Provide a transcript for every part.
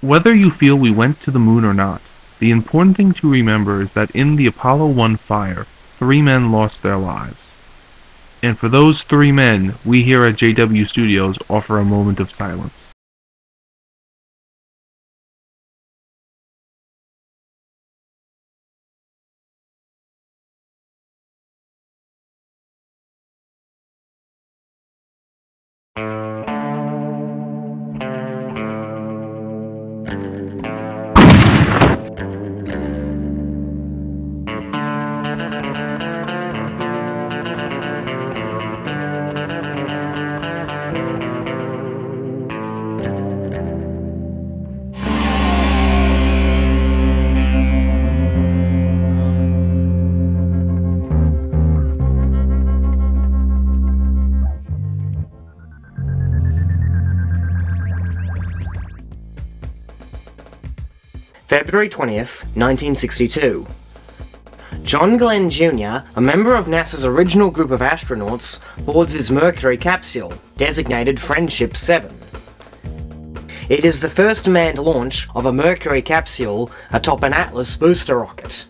Whether you feel we went to the moon or not, the important thing to remember is that in the Apollo 1 fire, three men lost their lives. And for those three men, we here at JW Studios offer a moment of silence. February 20th, 1962. John Glenn Jr., a member of NASA's original group of astronauts, boards his Mercury capsule, designated Friendship 7. It is the first manned launch of a Mercury capsule atop an Atlas booster rocket.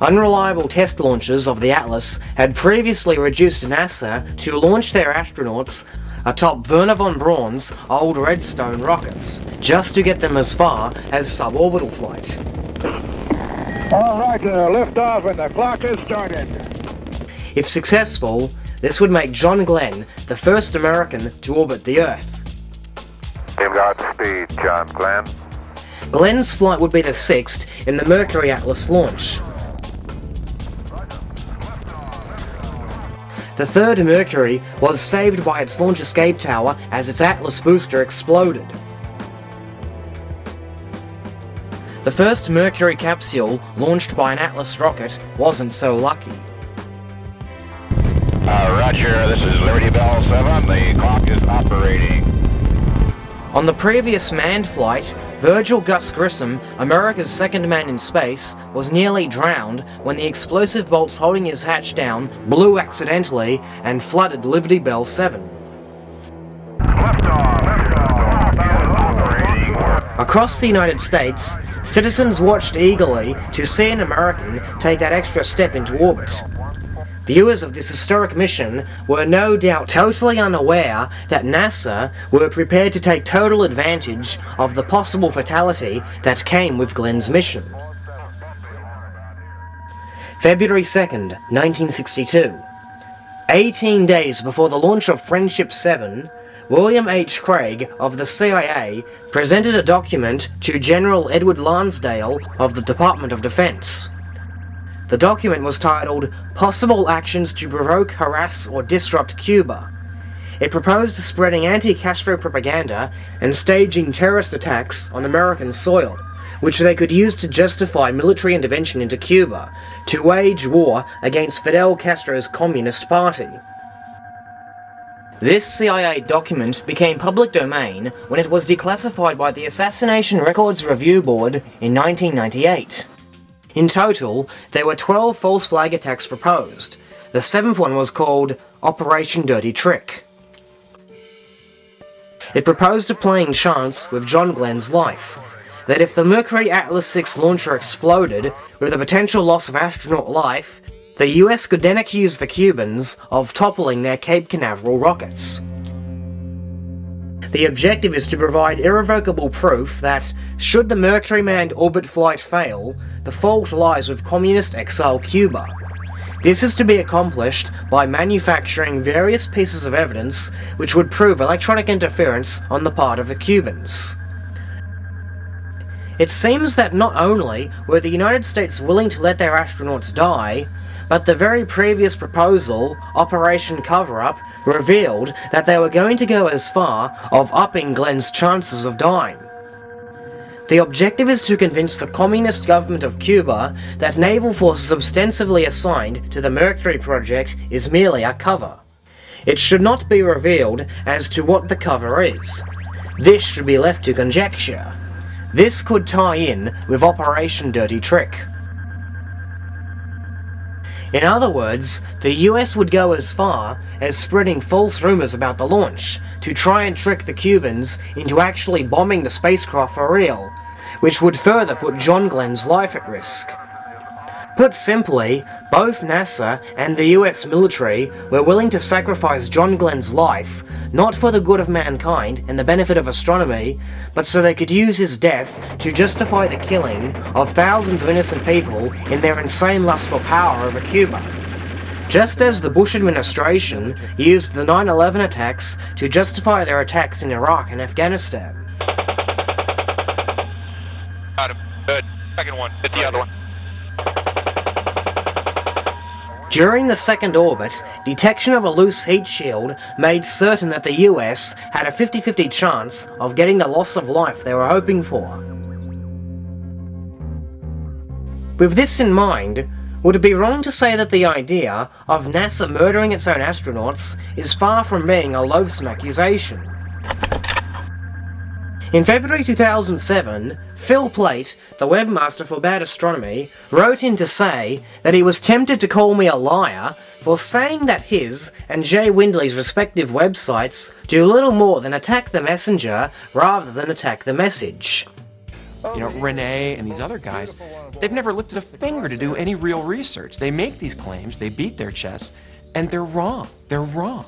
Unreliable test launches of the Atlas had previously reduced NASA to launch their astronauts atop Wernher von Braun's old Redstone rockets, just to get them as far as suborbital flight. All right, uh, lift off and the clock is started. If successful, this would make John Glenn the first American to orbit the Earth. Team Godspeed, John Glenn. Glenn's flight would be the sixth in the Mercury Atlas launch. The third Mercury was saved by its launch escape tower as its Atlas booster exploded. The first Mercury capsule, launched by an Atlas rocket, wasn't so lucky. Uh, roger, this is Liberty Bell 7. The clock is operating. On the previous manned flight, Virgil Gus Grissom, America's second man in space, was nearly drowned when the explosive bolts holding his hatch down blew accidentally and flooded Liberty Bell 7. Liftoff, liftoff. Clock is operating. Across the United States, citizens watched eagerly to see an American take that extra step into orbit. Viewers of this historic mission were no doubt totally unaware that NASA were prepared to take total advantage of the possible fatality that came with Glenn's mission. February 2nd, 1962. 18 days before the launch of Friendship 7, William H. Craig of the CIA presented a document to General Edward Lansdale of the Department of Defense. The document was titled Possible Actions to Provoke, Harass, or Disrupt Cuba. It proposed spreading anti Castro propaganda and staging terrorist attacks on American soil, which they could use to justify military intervention into Cuba to wage war against Fidel Castro's Communist Party. This CIA document became public domain when it was declassified by the Assassination Records Review Board in 1998. In total, there were 12 false flag attacks proposed. The seventh one was called Operation Dirty Trick. It proposed a playing chance with John Glenn's life. That if the Mercury Atlas 6 launcher exploded, with the potential loss of astronaut life, the US could then accuse the Cubans of toppling their Cape Canaveral rockets. The objective is to provide irrevocable proof that, should the Mercury manned orbit flight fail, the fault lies with communist exile Cuba. This is to be accomplished by manufacturing various pieces of evidence which would prove electronic interference on the part of the Cubans. It seems that not only were the United States willing to let their astronauts die, but the very previous proposal, Operation Cover Up, revealed that they were going to go as far of upping Glenn's chances of dying. The objective is to convince the communist government of Cuba that naval forces ostensibly assigned to the Mercury project is merely a cover. It should not be revealed as to what the cover is. This should be left to conjecture. This could tie in with Operation Dirty Trick. In other words, the US would go as far as spreading false rumors about the launch to try and trick the Cubans into actually bombing the spacecraft for real, which would further put John Glenn's life at risk. Put simply, both NASA and the US military were willing to sacrifice John Glenn's life, not for the good of mankind and the benefit of astronomy, but so they could use his death to justify the killing of thousands of innocent people in their insane lust for power over Cuba. Just as the Bush administration used the 9 11 attacks to justify their attacks in Iraq and Afghanistan. Got him. Good. Second one. Hit the other one. During the second orbit, detection of a loose heat shield made certain that the US had a 50 50 chance of getting the loss of life they were hoping for. With this in mind, would it be wrong to say that the idea of NASA murdering its own astronauts is far from being a loathsome accusation? In February 2007, Phil Plait, the webmaster for Bad Astronomy, wrote in to say that he was tempted to call me a liar for saying that his and Jay Windley's respective websites do little more than attack the messenger rather than attack the message. You know, René and these other guys, they've never lifted a finger to do any real research. They make these claims, they beat their chests, and they're wrong. They're wrong.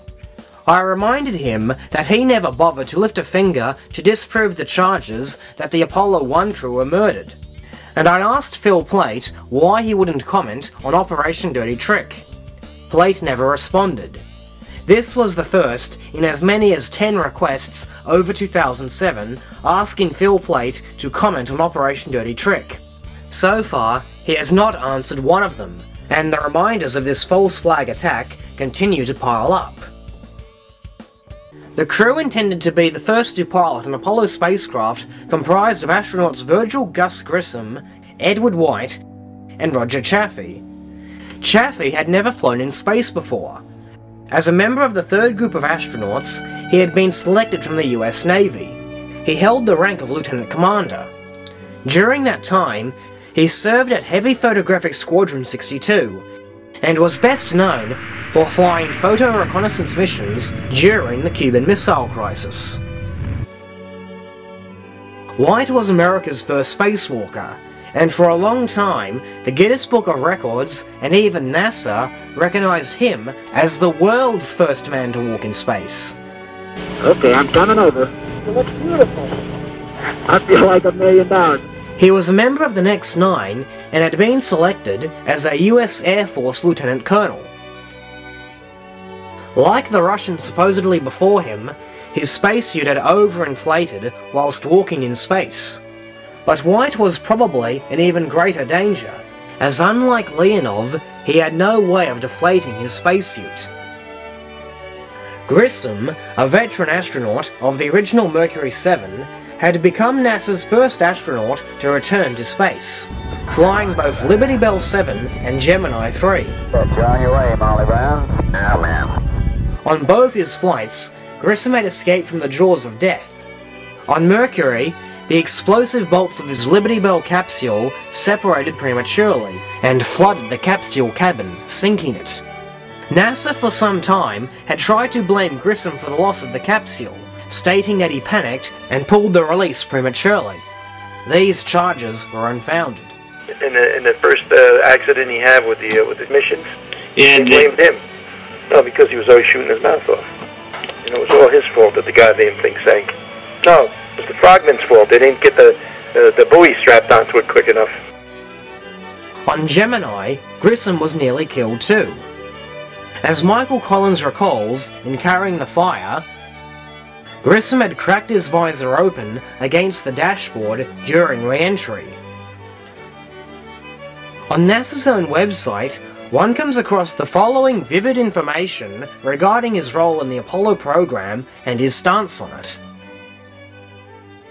I reminded him that he never bothered to lift a finger to disprove the charges that the Apollo 1 crew were murdered. And I asked Phil Plait why he wouldn't comment on Operation Dirty Trick. Plait never responded. This was the first in as many as 10 requests over 2007 asking Phil Plait to comment on Operation Dirty Trick. So far, he has not answered one of them, and the reminders of this false flag attack continue to pile up. The crew intended to be the first to pilot an Apollo spacecraft comprised of astronauts Virgil Gus Grissom, Edward White, and Roger Chaffee. Chaffee had never flown in space before. As a member of the third group of astronauts, he had been selected from the US Navy. He held the rank of Lieutenant Commander. During that time, he served at Heavy Photographic Squadron 62 and was best known for flying photo reconnaissance missions during the Cuban Missile Crisis. White was America's first spacewalker, and for a long time, the Guinness Book of Records and even NASA recognized him as the world's first man to walk in space. Okay, I'm coming over. You look beautiful. I feel like a million dollars. He was a member of the Next Nine and had been selected as a US Air Force Lieutenant Colonel. Like the Russian supposedly before him, his spacesuit had overinflated whilst walking in space. But White was probably in even greater danger, as unlike Leonov, he had no way of deflating his spacesuit. Grissom, a veteran astronaut of the original Mercury 7, had become NASA's first astronaut to return to space, flying both Liberty Bell 7 and Gemini 3. You're on your way, Molly Brown. Yeah, ma'am. On both his flights, Grissom had escaped from the jaws of death. On Mercury, the explosive bolts of his Liberty Bell capsule separated prematurely and flooded the capsule cabin, sinking it. NASA for some time had tried to blame Grissom for the loss of the capsule, stating that he panicked and pulled the release prematurely. These charges were unfounded. in the in the first uh, accident he had with the uh, with the missions. Yeah, they blamed him. No, because he was always shooting his mouth off. It was all his fault that the goddamn thing sank. No, it was the frogmen's fault. They didn't get the uh, the buoy strapped onto it quick enough. On Gemini, Grissom was nearly killed too. As Michael Collins recalls, in Carrying the Fire, Grissom had cracked his visor open against the dashboard during re-entry. On NASA's own website, one comes across the following vivid information regarding his role in the Apollo program and his stance on it.